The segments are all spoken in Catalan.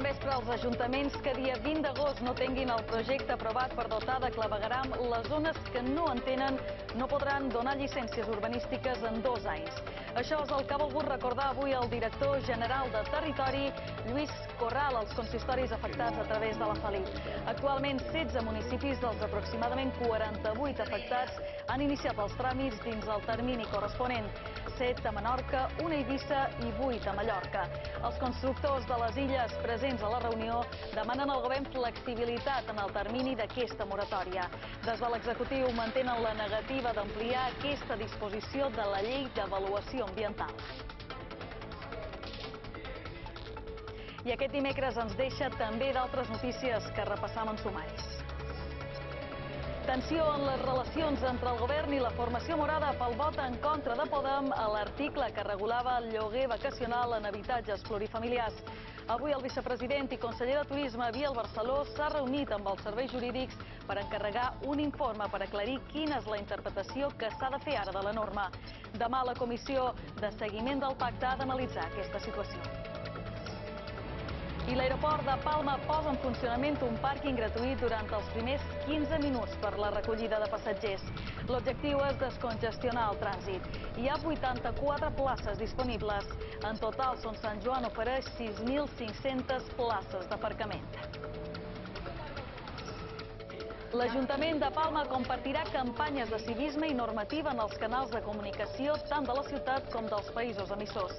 ordre als ajuntaments que dia 20 d'agost no tinguin el projecte aprovat per dotar de clavegaram les zones que no en tenen no podran donar llicències urbanístiques en dos anys. Això és el que ha volgut recordar avui el director general de Territori, Lluís Corral, als consistoris afectats a través de la FALI. Actualment, 16 municipis dels aproximadament 48 afectats han iniciat els tràmits dins el termini corresponent. 7 a Menorca, una a Eivissa i 8 a Mallorca. Els constructors de les illes presents a la reunió demanen al govern flexibilitat en el termini d'aquesta moratòria. Des de l'executiu mantenen la negativa d'ampliar aquesta disposició de la llei d'avaluació ambiental. I aquest dimecres ens deixa també d'altres notícies que repassam en sumaris. Tensió en les relacions entre el govern i la formació morada pel vot en contra de Podem a l'article que regulava el lloguer vacacional en habitatges plurifamiliars. Avui el vicepresident i conseller de Turisme, Biel Barceló, s'ha reunit amb els serveis jurídics per encarregar un informe per aclarir quina és la interpretació que s'ha de fer ara de la norma. Demà la comissió de seguiment del pacte ha d'analitzar aquesta situació. I l'aeroport de Palma posa en funcionament un pàrquing gratuït durant els primers 15 minuts per la recollida de passatgers. L'objectiu és descongestionar el trànsit. Hi ha 84 places disponibles. En total, Son Sant Joan ofereix 6.500 places d'aparcament. L'Ajuntament de Palma compartirà campanyes de civisme i normativa en els canals de comunicació tant de la ciutat com dels països emissors.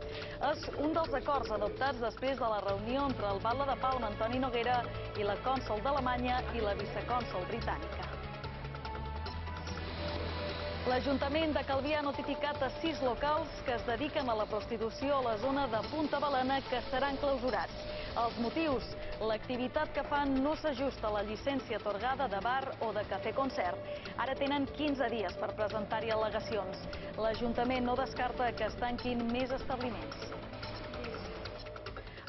És un dels acords adoptats després de la reunió entre el Batlle de Palma, Antoni Noguera, i la cònsol d'Alemanya i la vicecònsol britànica. L'Ajuntament de Calvià ha notificat a sis locals que es dediquen a la prostitució a la zona de Punta Balena que seran clausurats. Els motius? L'activitat que fan no s'ajusta a la llicència atorgada de bar o de cafè-concert. Ara tenen 15 dies per presentar-hi al·legacions. L'Ajuntament no descarta que es tanquin més establiments.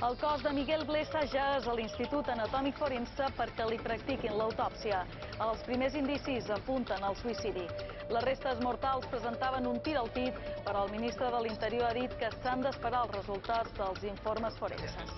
El cos de Miguel Blesa ja és a l'Institut Anatòmic Forense perquè li practiquin l'autòpsia. Els primers indicis apunten al suïcidi. Les restes mortals presentaven un tir al pit, però el ministre de l'Interior ha dit que s'han d'esperar els resultats dels informes forenses.